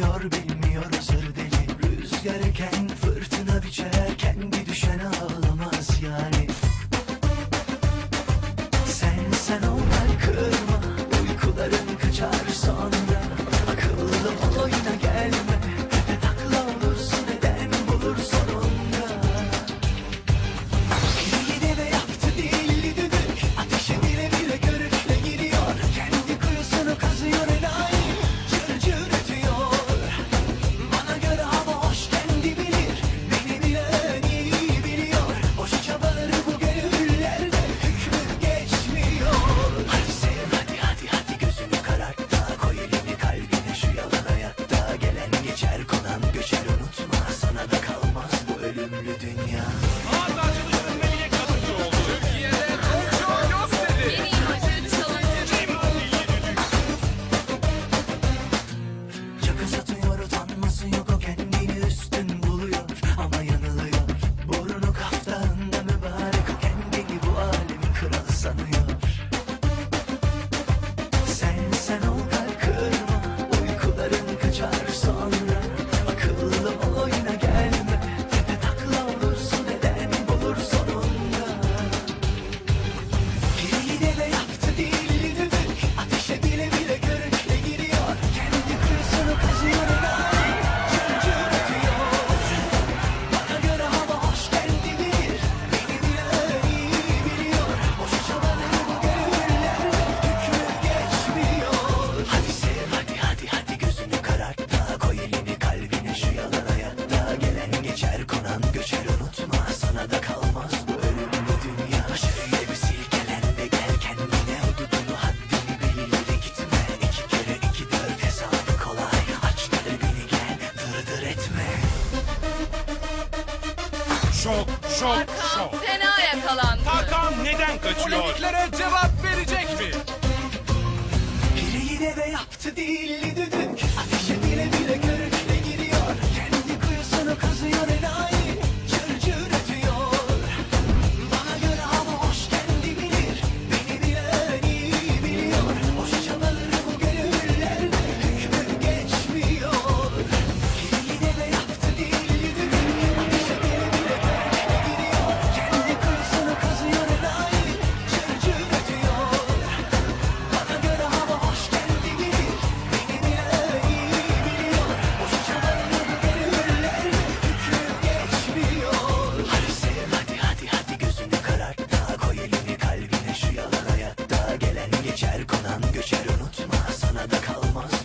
yar benim Şok, şok, şok. fena yakalandı. Hakan neden kaçıyor? Hiçbir unutma sana da kalmaz.